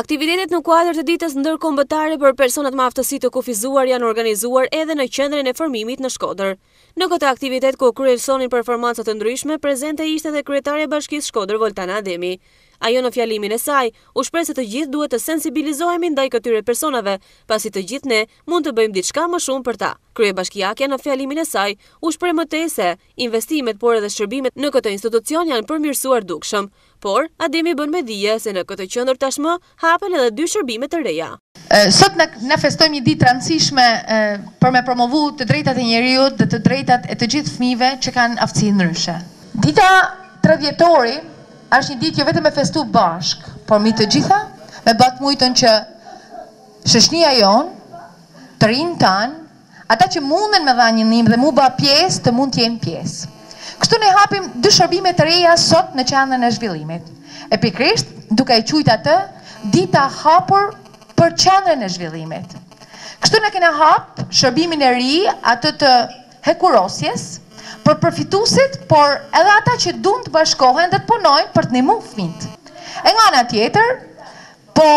Aktivitetet në kuadër të ditës ndërkombëtare për personat me aftësi të kufizuar janë organizuar edhe në Qendrën e Formimit në Shkodër. Në këtë aktivitet ku kryesonin performanca të ndryshme, prezente ishte dhe kryetarja e Bashkisë Shkodër Voltana Ademi. Ajo në fjalimin e saj u shpreh se të gjithë duhet të sensibilizohemi ndaj këtyre personave, pasi të gjithë ne mund të bëjmë diçka më shumë për ta. Kryebashkiakja në fjalimin e saj u shpreh më tej se investimet por edhe shërbimet në këtë institucion janë përmirësuar dukshëm. Por, Ademi bën me dije se në këtë qendër tashmë hapen edhe dy shërbime të reja. Sot na festojmë një ditë të rëndësishme për me promovu të drejtat e njeriut dhe të drejtat e të gjithë fëmijëve që kanë aftësi ndryshe. Dita tre dhjetori është një ditë jo vetëm me festu bashkë, por mi të gjitha me ba të mujtën që shoqnia jonë, të rinjtë tanë, Ata që munden me dha një nimë dhe mu ba pjesë të mund të jenë pjesë. Kështu na hapim dy shërbime të reja sot në Qendrën e Zhvillimit. E pikërisht duke e qujt atë Dita hapur për Qendrën e Zhvillimit. Kështu na kena hap shërbimin e ri atë të hekurosjes për përfitusit por edhe ata që dunë të bashkohen dhe të punojnë për të nimu fmit. E nga ana tjetër po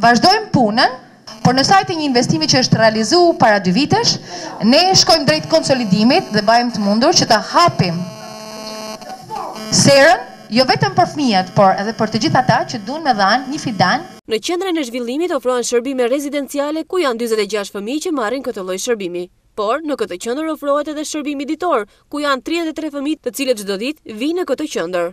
Vazhdojmë punën, por në sajt të një investimi që është realizu para dy vitesh, ne shkojmë drejt konsolidimit dhe bajmë të mundur që të hapim serën jo vetëm për fëmijët, por edhe për të gjithë ata që dunë me dhanë një fidan. Në Qendrën e Zhvillimit ofrohen shërbime rezidenciale ku janë dyzet e gjashtë fëmijë që marrin këtë lloj shërbimi. Por, në këtë qendër ofrohet edhe shërbimi ditor, ku janë tridhjetë e tre fëmijë të cilët çdo ditë vijnë në këtë qendër.